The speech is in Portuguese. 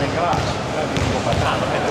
Olha.